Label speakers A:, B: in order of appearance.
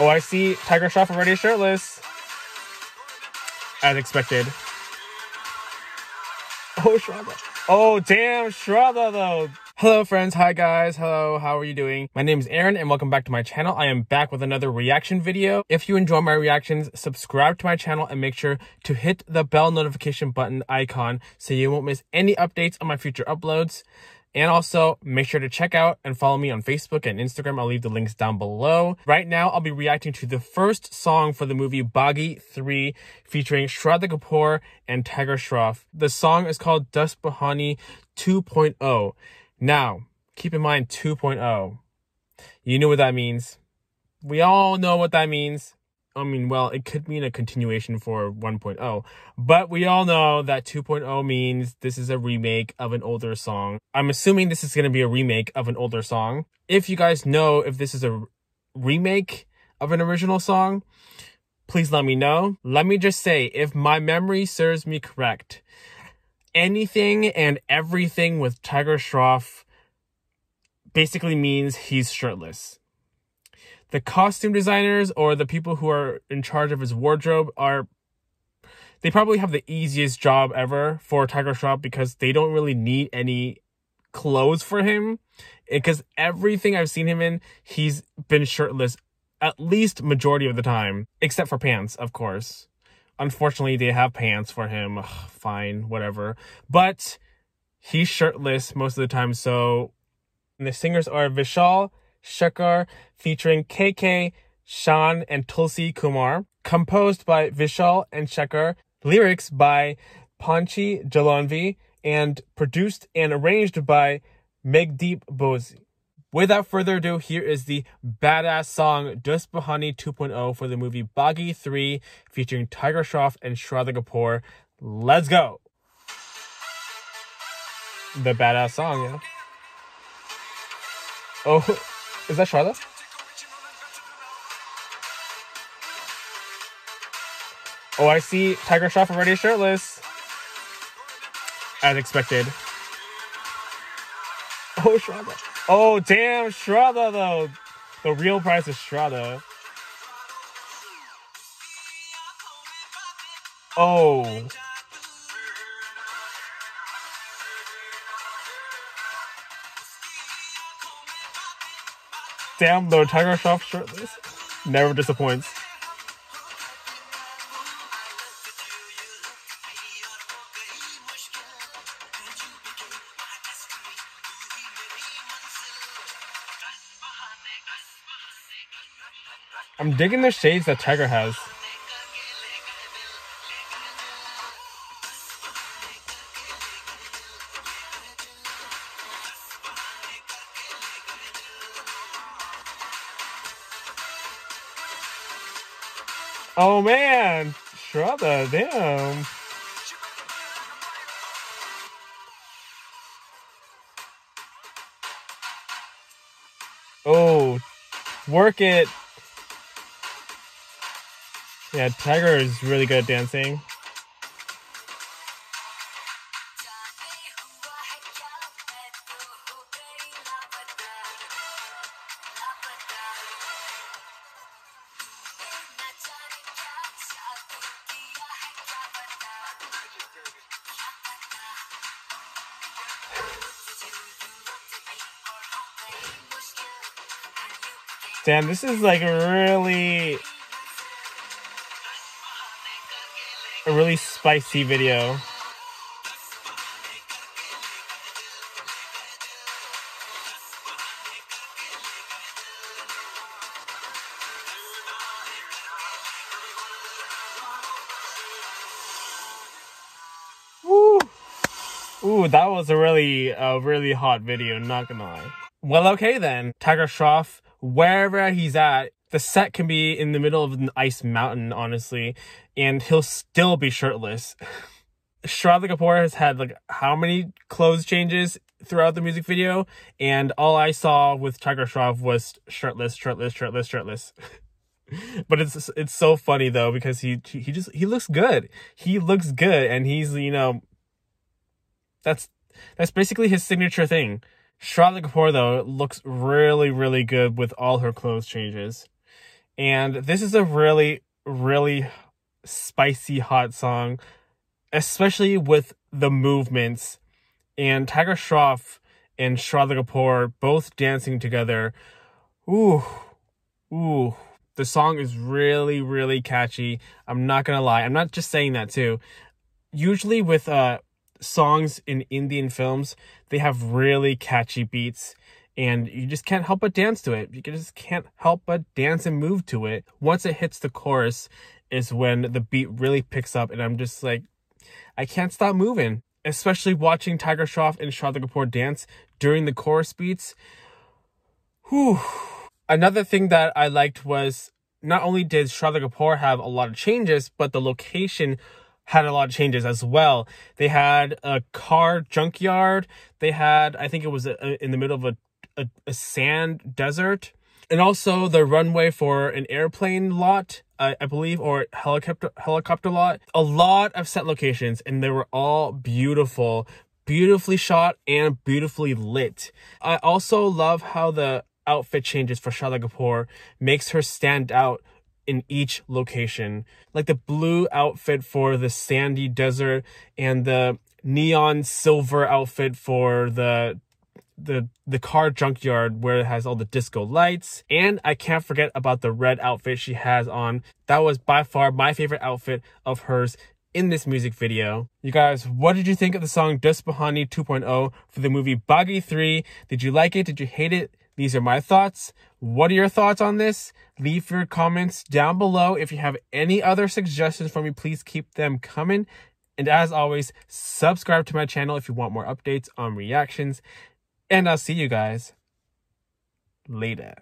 A: Oh, I see Tiger Shroff already shirtless. As expected. Oh, Shraddha. Oh, damn, Shraddha, though. Hello, friends. Hi, guys. Hello. How are you doing? My name is Aaron, and welcome back to my channel. I am back with another reaction video. If you enjoy my reactions, subscribe to my channel and make sure to hit the bell notification button icon so you won't miss any updates on my future uploads. And also, make sure to check out and follow me on Facebook and Instagram. I'll leave the links down below. Right now, I'll be reacting to the first song for the movie Baaghi 3 featuring Shraddha Kapoor and Tiger Shroff. The song is called Dus Bahane 2.0. Now, keep in mind 2.0. You know what that means. We all know what that means. I mean, well, it could mean a continuation for 1.0, but we all know that 2.0 means this is a remake of an older song. I'm assuming this is going to be a remake of an older song. If you guys know if this is a remake of an original song, please let me know. Let me just say, if my memory serves me correct, anything and everything with Tiger Shroff basically means he's shirtless the costume designers or the people who are in charge of his wardrobe are they probably have the easiest job ever for Tiger Shroff because they don't really need any clothes for him because everything I've seen him in, he's been shirtless at least majority of the time, except for pants, of course. Unfortunately, they have pants for him. Ugh, fine, whatever. But he's shirtless most of the time. So the singers are Vishal, Shekhar featuring KK, Shaan, and Tulsi Kumar. Composed by Vishal and Shekhar. Lyrics by Panchhi Jalonvi. And produced and arranged by Meghdeep Bose. Without further ado, here is the badass song Dus Bahane 2.0 for the movie Baaghi 3 featuring Tiger Shroff and Shraddha Kapoor. Let's go! The badass song, yeah. Oh, is that Shraddha? Oh, I see Tiger Shroff already shirtless. As expected. Oh, Shraddha. Oh, damn, Shraddha, though. The real price is Shraddha. Oh. Damn, though, Tiger Shroff shirtless never disappoints. I'm digging the shades that Tiger has. Oh man, Shraddha, damn. Oh, work it. Yeah, Tiger is really good at dancing. Damn, this is like a really a really spicy video. Ooh, that was a really, a really hot video, not gonna lie. Well, okay then. Tiger Shroff, wherever he's at, the set can be in the middle of an ice mountain, honestly, and he'll still be shirtless. Shraddha Kapoor has had like how many clothes changes throughout the music video, and all I saw with Tiger Shroff was shirtless, shirtless, shirtless, shirtless. but it's it's so funny though because he he just he looks good. He looks good, and he's you know that's that's basically his signature thing. Shraddha Kapoor though looks really really good with all her clothes changes And this is a really, really spicy, hot song, especially with the movements. And Tiger Shroff and Shraddha Kapoor both dancing together. Ooh, ooh. The song is really, really catchy. I'm not gonna lie. I'm not just saying that too. Usually with uh songs in Indian films, they have really catchy beats and you just can't help but dance to it. You just can't help but dance and move to it. Once it hits the chorus is when the beat really picks up and I'm just like, I can't stop moving. Especially watching Tiger Shroff and Shraddha Kapoor dance during the chorus beats. Whew. Another thing that I liked was not only did Shraddha Kapoor have a lot of changes, but the location had a lot of changes as well. They had a car junkyard. They had, I think it was a, in the middle of a, a, a, sand desert. And also the runway for an airplane lot, I, I believe, or helicopter helicopter lot. A lot of set locations, and they were all beautiful, beautifully shot and beautifully lit. I also love how the outfit changes for Shraddha Kapoor makes her stand out in each location. Like the blue outfit for the sandy desert and the neon silver outfit for the the the car junkyard where it has all the disco lights and I can't forget about the red outfit she has on. That was by far my favorite outfit of hers in this music video. You guys, what did you think of the song Dus Bahane 2.0 for the movie Baaghi 3? Did you like it? Did you hate it? These are my thoughts. What are your thoughts on this? Leave your comments down below. If you have any other suggestions for me, please keep them coming. And as always, subscribe to my channel if you want more updates on reactions. And I'll see you guys later.